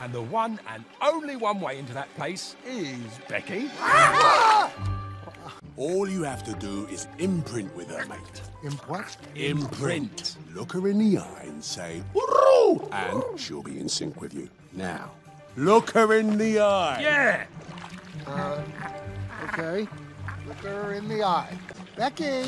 And the one and only one way into that place is Becky. All you have to do is imprint with her, mate. Imprint? Imprint. Look her in the eye and say, Woo! And she'll be in sync with you. Now, look her in the eye. Yeah. Uh, okay. Look her in the eye. Becky!